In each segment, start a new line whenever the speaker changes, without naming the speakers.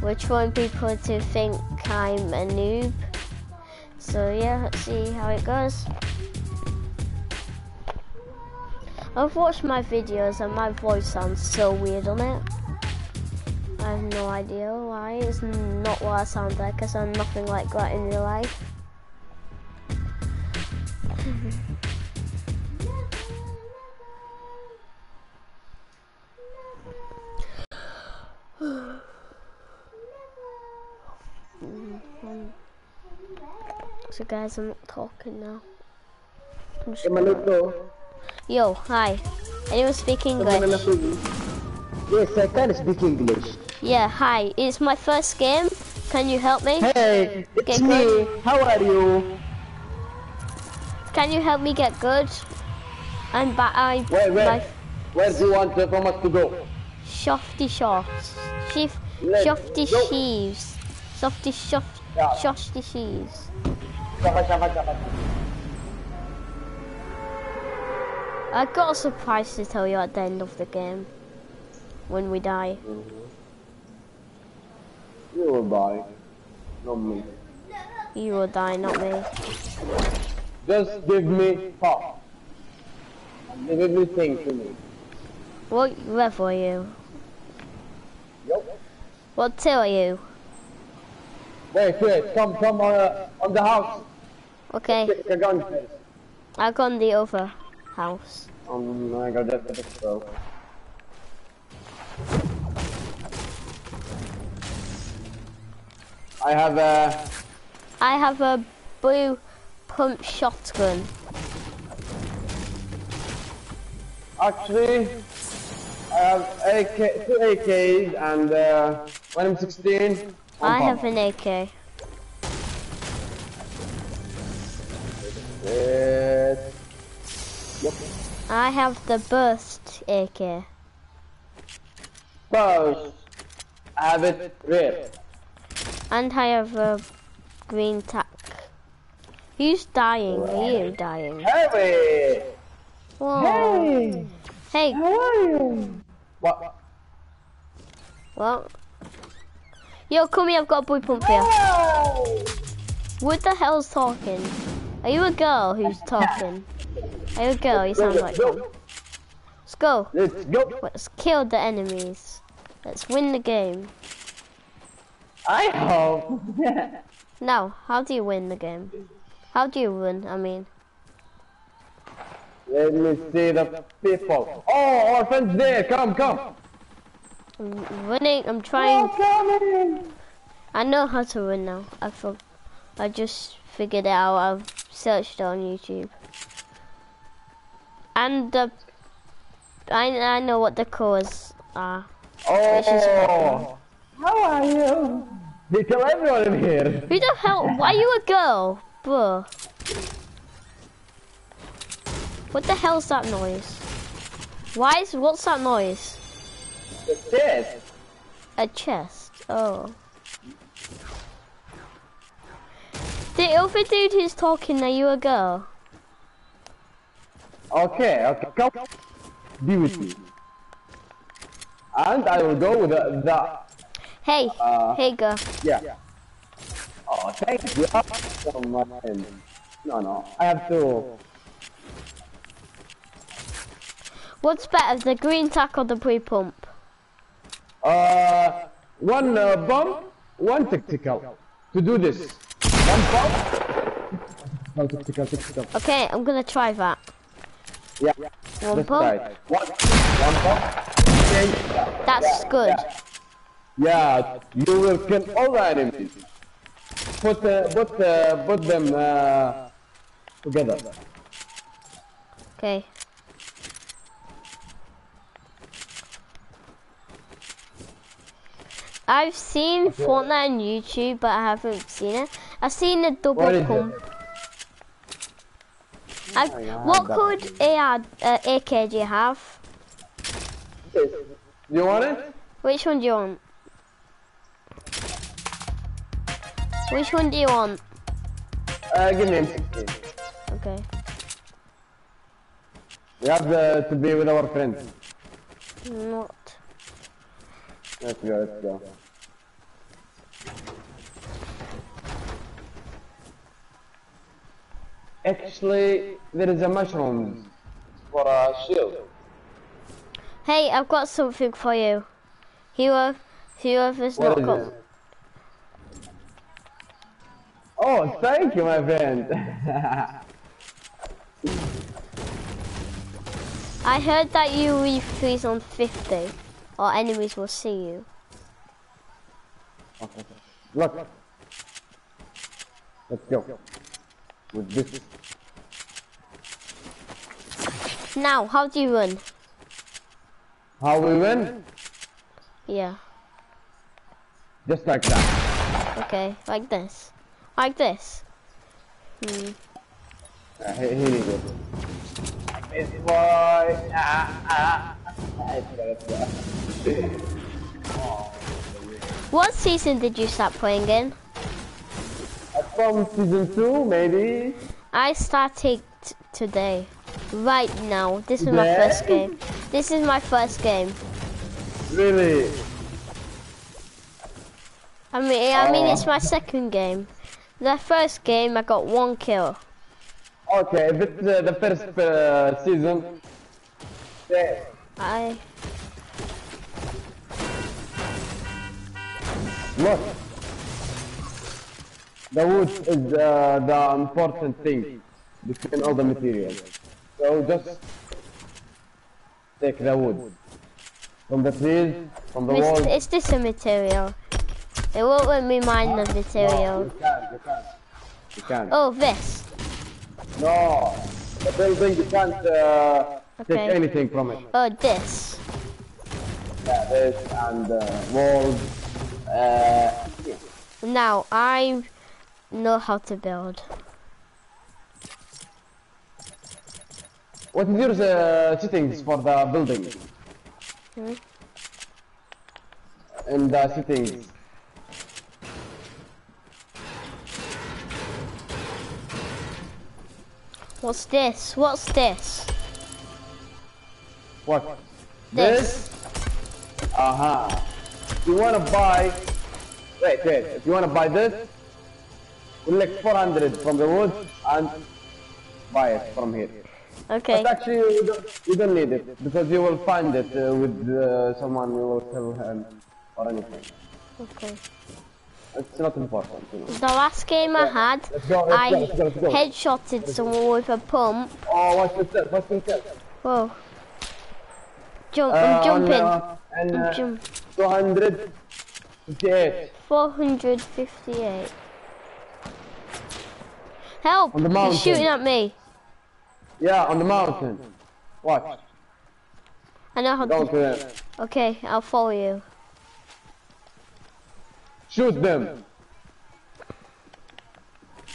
which want people to think I'm a noob. So yeah, let's see how it goes. I've watched my videos and my voice sounds so weird on it. I have no idea why. It's not what I sound like. I sound nothing like that in real life. So guys, I'm not talking now. I'm just gonna- Yo, hi. Anyone speak English?
Yes, I can speak English.
Yeah, hi. It's my first game. Can you help me?
Hey, it's
Get
me.
good.
How are you?
Can you help me get good? I'm back. I
Where, where?
my
Where do you want from us to go?
shofty shots.
Let's
shofty sheaves. Softy shof shofty sheaves. I got a surprise to tell you at the end of the game. When we die.
You will die. Not me.
You will die, not me.
Just give me pop. Give everything to me.
What level are you?
Yup.
What tier are you?
Wait, wait, come, come on, uh, on the house.
Okay,
Take a gun, please.
I got in the other house.
Um, I got that for the. I have a.
I have a blue pump shotgun.
Actually, I have AK, two AKs and uh, one M16. one
I
pump.
have an AK.
It. Yep.
I have the burst AK.
First, I have it rare.
And I have a green tack. Who's dying? Are you dying?
Heavy!
Whoa.
Hey!
Hey,
How are you? What?
well. Yo, come here, I've got a blue pump here.
Oh!
What the hell's talking? Are you a girl who's talking? Are you a girl? You sound like one. Let's go.
Let's go.
Let's kill the enemies. Let's win the game.
I hope.
Now, how do you win the game? How do you win, I mean?
Let me see the people. Oh, our friends there. Come, come.
I'm winning, I'm trying. I know how to win now. I for, I just figured it out. I've searched it on YouTube. And the, I, I know what the cores are.
Oh. How are you? They tell everyone in here.
Who the hell? Why are you a girl? Bruh. What the hell's that noise? Why is, what's that noise?
The chest.
A chest. Oh. The other dude who's talking, are you a girl?
Okay, okay. Come. Be with me. And I will go with the, the
Hey,
Uh,
hey girl.
yeah. Oh, thank you so much. No, no. I have to.
What's better, the green tack or the pre-pump?
Uh, one uh, bump, one tactical. To do this. One bump. No, tactical, tactical.
Okay, I'm gonna try that.
Yeah.
One pump.
right. One, one. Okay.
That's good.
Yeah, you will kill all the enemies. Put, uh, put, uh, put them uh, together.
Okay. I've seen Fortnite on YouTube, but I haven't seen it. I've seen
a
double pump.
Oh,
what code AR, uh, AK do you have?
You want it?
Which one do you want? Which one do you want?
Uh, give me M16.
Okay.
We have uh, to be with our friends.
Not.
Let's go, let's go. Actually, there is a mushroom for a shield.
Hey, I've got something for you. Whoever, whoever's
What
not
is
got...
it? Oh, thank you, my friend.
I heard that you refreeze on 50, or enemies will see you.
okay. Look. Let's go. With this.
Now, how do you win?
How we win?
Yeah,
Just like that.
okay, like this. Like this. Hmm.
Uh, here, here you go. It's boy. Ah, ah. Let's go, let's go.
What season did you start playing in?
From season two, maybe.
I started t- today. Right now. This is my first game. This is my first game.
Really?
I mean, I mean,
Oh.
it's my second game. The first game, I got one kill.
Okay, this uh, the first uh, season. Yeah.
I
Look. The wood is uh, the important thing between all the materials. So just take the wood from the trees, from the
It's,
walls.
it's this a material. It won't let me mine the material.
You can't, you can't. You can't.
Oh, this.
No, the building you can't uh,
Okay.
take anything from it.
Oh, this.
Yeah, this and uh, walls. Uh, yeah.
Now, I know how to build.
What your uh, settings for the building?
Hmm?
In the settings.
What's this? What's this?
What?
This.
Aha. If you wanna buy, wait, wait. If you wanna buy this, collect 400 from the wood and buy it from here.
Okay.
But actually, you don't, you don't need it because you will find it uh, with uh, someone you will tell him or anything.
Okay.
It's not important, you know.
The last game I had,
Let's go, let's
I
go, let's go, let's go.
headshotted someone with a pump.
Oh, what's step? What's this? step?
Whoa. Jump,
Uh,
I'm
on,
jumping.
uh, and,
I'm
uh,
jump.
258.
458. Help!
On the
He's
mountain.
shooting at me.
Yeah, on the mountain. Watch.
I know how
Go
to.
them.
Okay, I'll follow you.
Shoot them.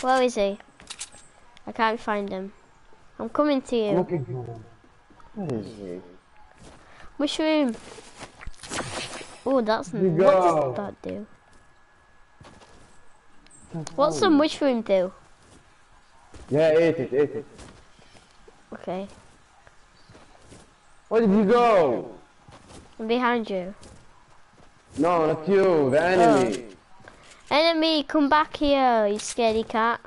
Where is he? I can't find him. I'm coming to
I'm
you.
looking for them. Where is he?
Mushroom. Oh, that's
You
what
go.
does that do? What's the mushroom do?
Yeah, eat it, eat it.
Okay,
Where did you go?
I'm behind you.
No, not you, the enemy. Oh.
Enemy, come back here, you scaredy cat.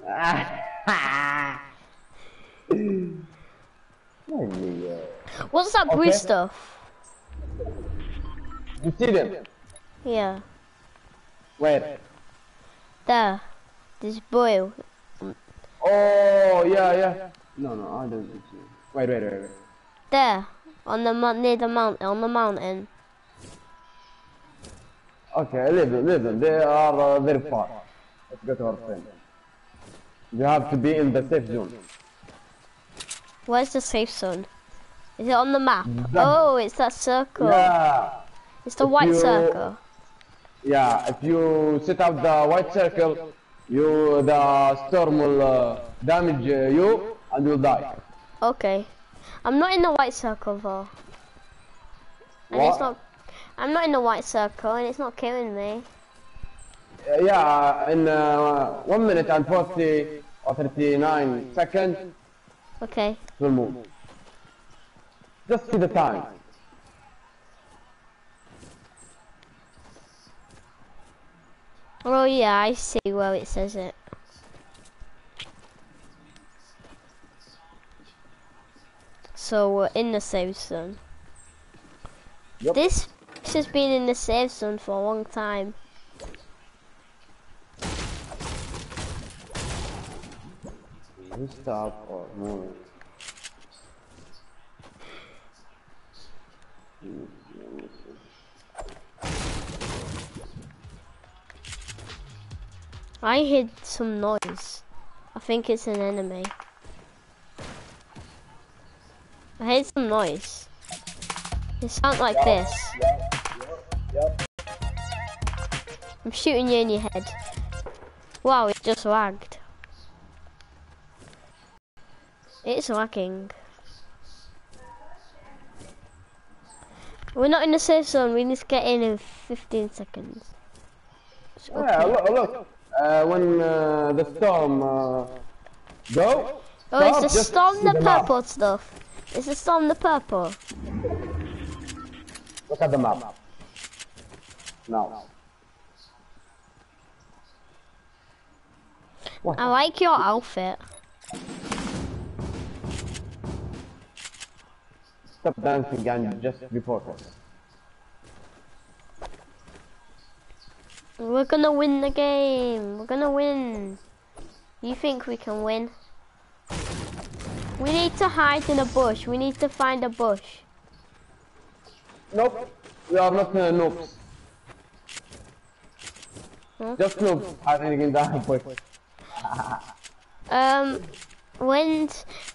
What's that blue
Okay.
stuff?
You see them?
Yeah,
Where?
there. This blue.
Oh, yeah, yeah. No, no, I don't see. Wait, wait, wait, wait.
There, on the mo- near the mountain, on the mountain.
Okay, leave them, leave them. They are uh, very far. Let's go to our friend. You have to be in the safe zone.
Where's the safe zone? Is it on the map?
That-
Oh, it's that circle.
Yeah,
It's the
If
white
you-
circle.
yeah. If you set up the white circle, you the storm will uh, damage uh, you and you'll die.
Okay. I'm not in the white circle though. And it's not I'm not in the white circle and it's not killing me.
Uh, yeah, in uh, 1 minute and 40 or 39 seconds,
Okay.
it will move. Just see the time.
Oh yeah, I see where it says it. So we're in the safe zone.
Yep.
This has been in the safe zone for a long time.
You stop or move.
I heard some noise. I think it's an enemy. I heard some noise. It sounds like this.
Yep.
I'm shooting you in your head. Wow, it just lagged. It's lagging. We're not in the safe zone, we need to get in in 15 seconds. It's
Yeah,
okay.
look, look. Uh, when uh, the storm uh, go.
Oh, it's the storm the
the map.
purple stuff. It's the storm the purple.
Look at the map. Now. What?
I like your outfit.
Stop dancing and just report us.
We're gonna win the game. We're gonna win. You think we can win? We need to hide in a bush. We need to find a bush.
Nope. We are not uh, noobs.
Huh?
Just noobs hiding in the bush.
Um, when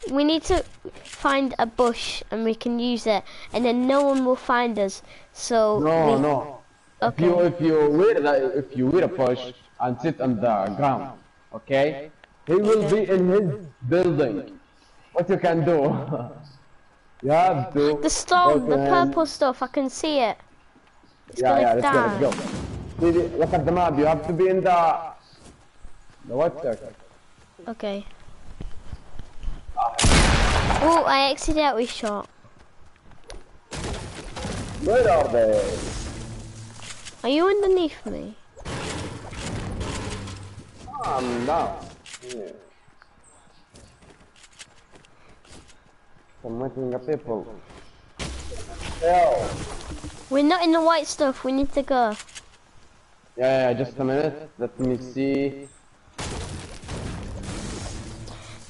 we need to find a bush and we can use it, and then no one will find us. So
No,
we-
no. If you if you wear the, if you wear a push and sit on the ground, okay, he will be in his building. What you can do? you have to.
The storm, the
go
purple stuff. I can see it. It's
Yeah, yeah, let's go,
die.
let's go. See, look at the map. You have to be in the the white circle.
Okay. Oh, I accidentally shot.
Where are they?
Are you underneath me?
Down. Here. I'm making the people. Hell.
We're not in the white stuff. We need to go.
Yeah, yeah, just a minute. Let me see.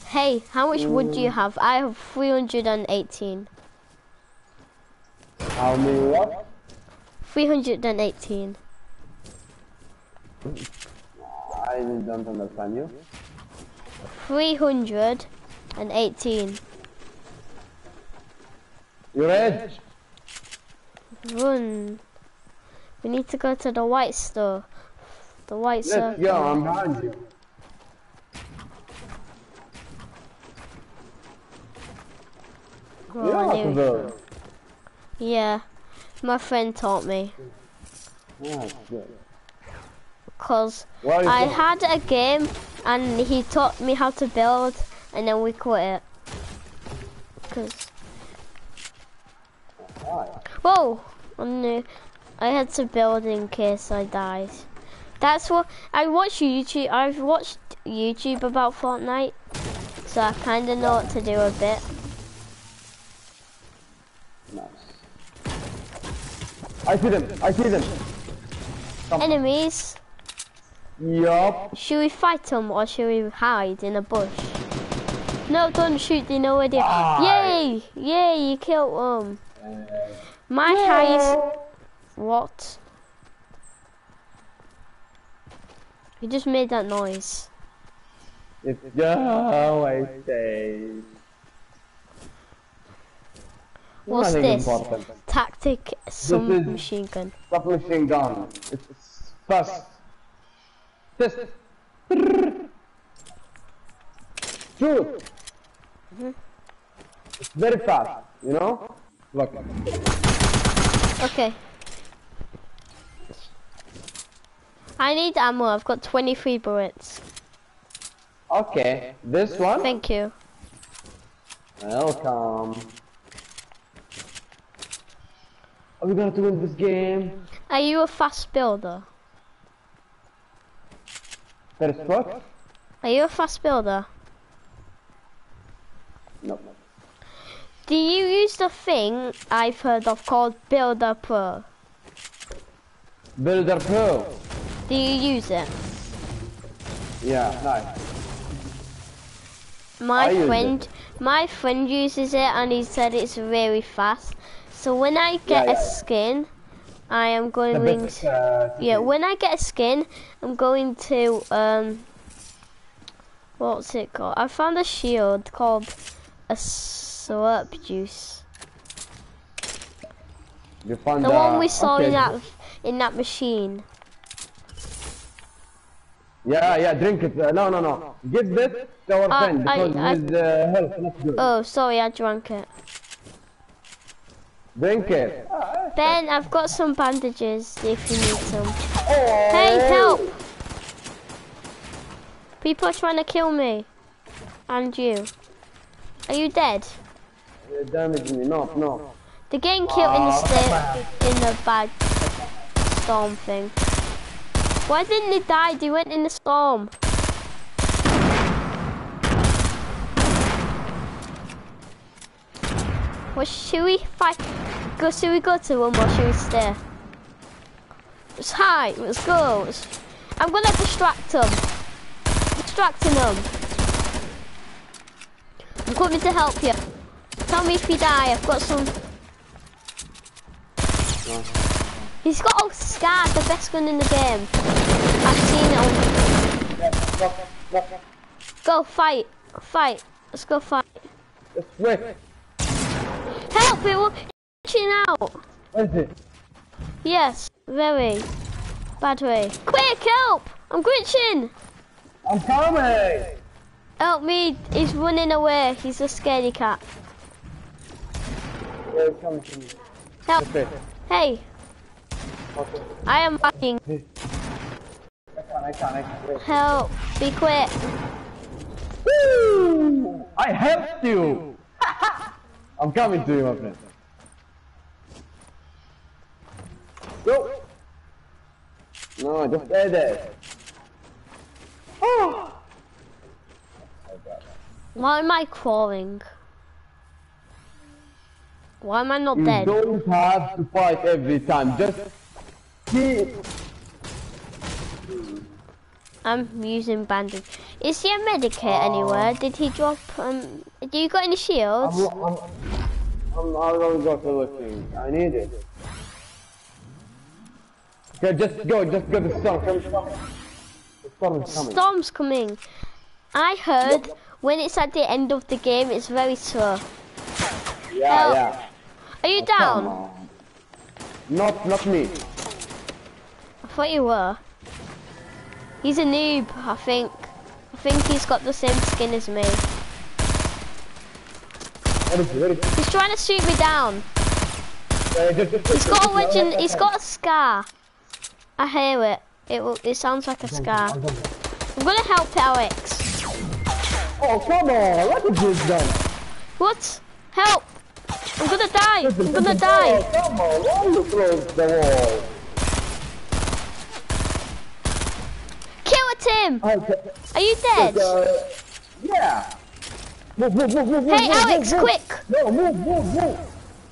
Hey, how much wood do you have? I have 318.
How many what?
318.
I don't understand you.
318.
You ready?
Run. We need to go to the white store. The white
Let's
circle.
go. I'm behind you.
Oh,
Yeah,
I knew it.
brother.
Yeah, my friend taught me. Cause
Where are you
I had a game and he taught me how to build and then we quit it. Cause whoa, I knew I had to build in case I died. That's what I watch YouTube. I've watched YouTube about Fortnite, so I kind of know what to do a bit.
I see them. I see them. Come.
Enemies,
Yup.
should we fight them or should we hide in a bush? No, don't shoot. They know where they are. Yay! Yay! You killed them. My highest. What? You just made that noise.
It's go, I say.
What's this?
important.
Tactic
is-
submachine gun.
Submachine gun. It's fast. Test. Shoot. It's very fast, you know? Look.
Okay. I need ammo. I've got 23 bullets.
Okay, this one.
Thank you.
Welcome. Are we gonna to win this game?
Are you a fast builder?
That is what?
Are you a fast builder?
No.
Do you use the thing I've heard of called Builder Pro?
Builder Pro.
Do you use it?
Yeah, nice.
My
I
friend, my friend uses it and he said it's very fast. So when I get
Yeah,
a skin, I am going
best,
to,
uh,
yeah, when I get a skin, I'm going to, um, what's it called? I found a shield called a slurp juice.
You found
The one we
uh,
saw
okay.
in that, in that machine.
Yeah, yeah, drink it. Uh, no, no, no. Give this to our
Uh,
friend
I-
because
I-
his uh, health not good.
Oh, sorry, I drank it.
Drink it.
Ben, I've got some bandages if you need some.
Oh,
Hey, help! People are trying to kill me. And you. Are you dead?
You damaged me. No, no.
They're getting killed in the
Aw,
in the bad storm thing. Why didn't they die? They went in the storm. Well, should we fight? Go, should we go to one more? should we stay? Let's hide. Let's go. Let's- I'm gonna distract them. Distracting them. I'm coming to help you. Tell me if you die. I've got some. He's got a scar, the best gun in the game. I've seen it on. Go fight, fight. Let's go fight.
Wait.
Help! It will reaching out.
Is it?
Yes, very bad way. Quick, help! I'm glitching.
I'm coming.
Help me! He's running away. He's a scaredy cat.
Yeah, it's coming to me.
Help! Hey,
Okay.
I am fighting.
I can, I can, I can. Wait.
Help! Be quick.
Woo! I helped you. I'm coming to you, my friend. Go. No, just stay there. Oh.
Why am I crawling? Why am I not
You
dead?
don't have to fight every time. Just keep.
I'm using bandage. Is he a medikit anywhere? Did he drop? Um, do you got any shields?
I'm, I'm, I'm, I'm gonna go looking. I need it. Okay, just go, just go to storm. Come, storm. The storm is coming.
Storm's coming. I heard when it's at the end of the game, it's very slow.
Yeah,
Help.
yeah.
Are you oh,
Come
down?
Not, not me.
I thought you were. He's a noob, I think. I think he's got the same skin as me.
What is it? What is it?
He's trying to shoot me down. He's got a legend. He's got a scar. I hear it. It will, it sounds like a scar. I'm gonna help Alex.
Oh, come on. What is this done?
What? Help! I'm gonna die. I'm gonna die.
Oh, come on. Why you close the wall?
Kill it, Tim. Are you dead?
Uh, yeah. Move, move, move, move.
Hey,
move,
Alex,
move,
quick!
No, move, move, move.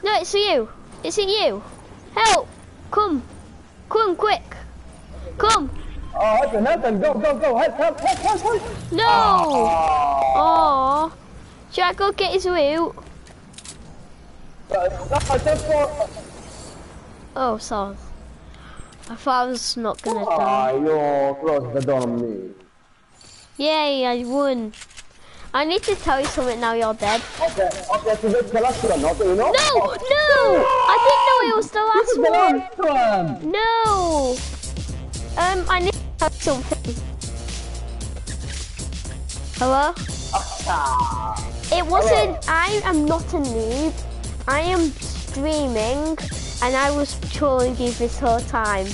No, it's you. It's it you? Help! Come. Come, quick. Come.
Oh, okay, Nathan, go, go, go. Help, help, help, help, help.
No!
Oh.
Oh. Should I go get his loot?
No, just go.
Oh, sorry. I thought I was not gonna
Ah,
die.
you close the door on me.
Yay, I won. I need to tell you something now you're dead.
Okay, okay, so that's the last one, okay, you know?
No! No! I didn't know it was the
This is the
last one.
last one.
No! Um, I need to tell you something. Hello? It wasn't, I am not a noob. I am streaming and I was trolling you this whole time.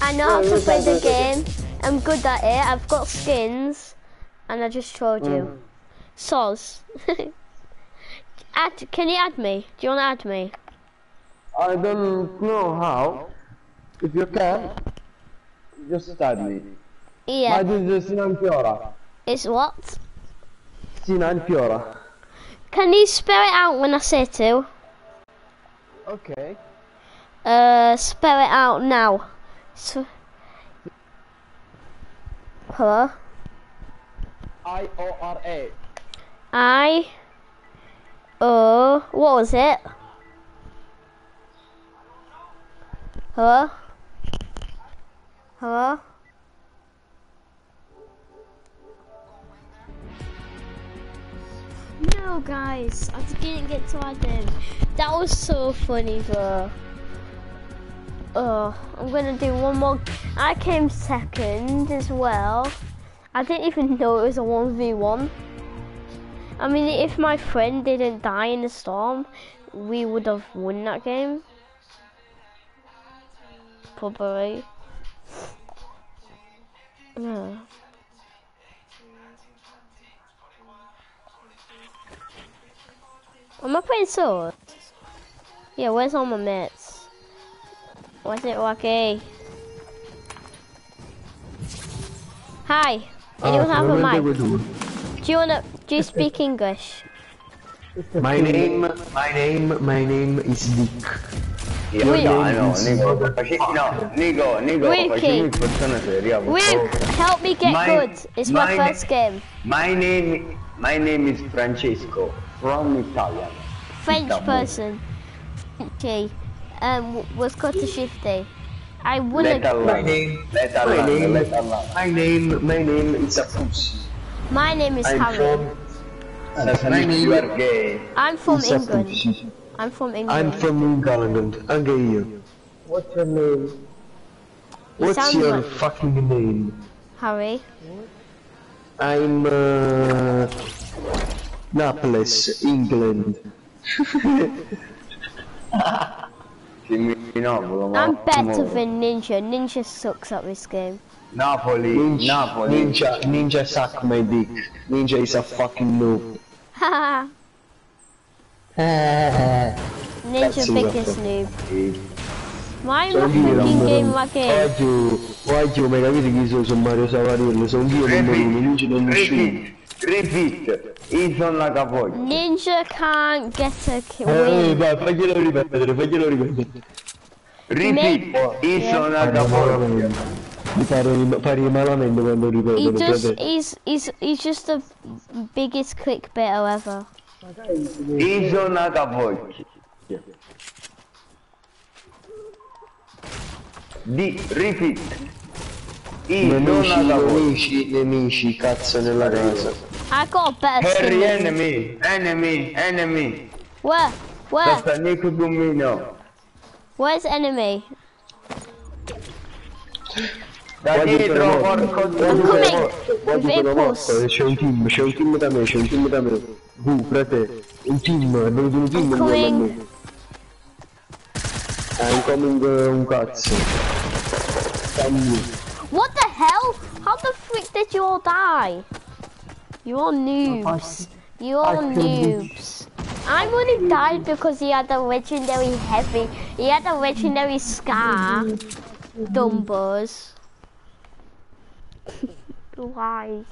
I know how to play the game. I'm good at it. I've got skins and I just
Mm.
you. Soz. add, can you add me? Do you want to add me?
I don't know how. If you can, just add me.
Yeah.
My name is Sinan Fiora.
It's what?
Sinan Fiora.
Can you spell it out when I say to?
Okay.
Uh, spell it out now. So, hello?
I O R A.
I, O, what was it? Hello? Hello? No, guys, I didn't get to add them. That was so funny, though. Oh, I'm gonna do one more. I came second as well. I didn't even know it was a 1v1. I mean, if my friend didn't die in the storm, we would have won that game. Probably. Yeah. Am I playing swords? Yeah, where's all my mates? Where's it, Wacky? Hi. Anyone ah, have a mic? Do you wanna? Do you speak English?
My name, my name, my name is Dick.
Io
Wait.
no, no, Nico, facevi, no, Nico, Nico,
Wait,
il persona seria.
Luke, help me get
My-
good. It's my,
my-
first game.
My name, my name is Francesco, from Italian.
French
Istanbul.
person. Okay. Um, w- let's go to Shifty. I wanna.
Let Allah,
My name,
let
my
Allah,
name,
let Allah.
my name, my name is a pussy.
My name is
I'm
Harry.
from,
That's
my
you are gay.
I'm from
is
England. I'm from England.
I'm from England, anche io. What's your name?
You
What's
sound
your
like-
fucking name?
Harry.
I'm uh, Naples, England.
Sì, mi Napoli,
I'm better than Ninja. Ninja sucks at this game.
Napoli,
Ninja,
Napoli.
Ninja, Ninja suck my dick. Ninja is a fucking noob.
Haha. Ninja biggest
guapo.
noob.
Sì.
Why am I
Sono io
freaking
numero
game
uno.
like it?
Oggi, oggi mi capite chi sono, sono Mario Savarello, sono io numero uno, Ninja non nessuno.
Repeat, repeat. Io sono la capoggio.
Ninja can't get a ki-
Eh,
win.
vai, faglielo ripetere, faglielo ripetere.
Repeat, io sono la
Fare
capoggio.
malamente. Mi pare, pare malamente quando
He just he's he's he's just the biggest clickbaiter ever.
Io sono la Di, repeat. Io sono
Nemici,
la capoggio.
nemici, nemici, cazzo nella casa.
I got a better skin.
Harry,
than you.
enemy, enemy, enemy.
Where? Where?
Questa è Nico Domino.
Where's enemy?
Da
Voglio
dietro,
per
porco
morto.
due.
I'm coming.
Voglio
With
per
impulse.
morto, c'è un team, c'è un team da me, c'è un team da me. Uh, frate, un team, è venuto un team
I'm
intorno a
coming.
me. I'm coming uh, un cazzo.
What the hell? How the frick did you all die? You all noobs. You all noobs. I only died because he had a legendary heavy. He had a legendary scar. Dumbos. Why?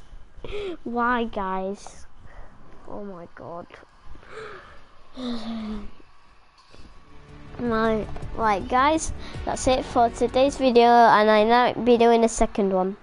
Why, guys? Oh my god. Right, right, guys. That's it for today's video, and I might be doing a second one.